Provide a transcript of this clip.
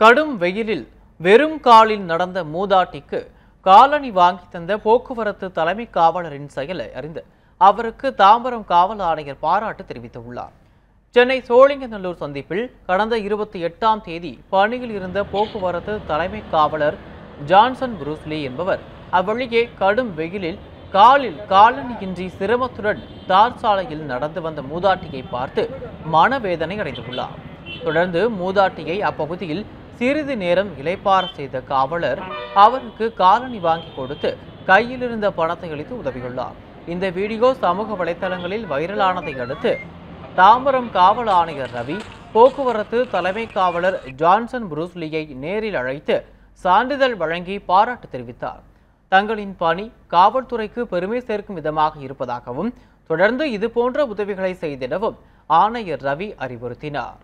கடும் வெயிலில் வெறும் காலில் நடந்த மூதாட்டிக்கு காலணி வாங்கி தந்த போக்குவரத்து தலைமை காவலரின் செயலை அறிந்து அவருக்கு தாம்பரம் காவல் ஆணையர் பாராட்டு தெரிவித்துள்ளார். சென்னை சோழிங்கநல்லூர் சந்திப்பில் கடந்த இருபத்தி எட்டாம் தேதி பணியில் இருந்த போக்குவரத்து தலைமை காவலர் ஜான்சன் புரூஸ்லி என்பவர் அவ்வழியே கடும் வெயிலில் காலில் காலணியின்றி சிரமத்துடன் தார் சாலையில் நடந்து வந்த மூதாட்டியை பார்த்து மனவேதனை அடைந்துள்ளார். தொடர்ந்து மூதாட்டியை அப்பகுதியில் சிறிது நேரம் இலைப்பார செய்த காவலர் அவருக்கு காலணி வாங்கி கொடுத்து கையில் இருந்த பணத்தை அளித்து உதவியுள்ளார். இந்த வீடியோ சமூக வலைத்தளங்களில் வைரலானதை அடுத்து தாம்பரம் காவல் ஆணையர் ரவி போக்குவரத்து தலைமை காவலர் ஜான்சன் புரூஸ்லியை நேரில் அழைத்து சான்றிதழ் வழங்கி பாராட்டு தெரிவித்தார். தங்களின் பணி காவல்துறைக்கு பெருமை சேர்க்கும் விதமாக இருப்பதாகவும் தொடர்ந்து இதுபோன்ற உதவிகளை செய்திடவும் ஆணையர் ரவி அறிவுறுத்தினார்.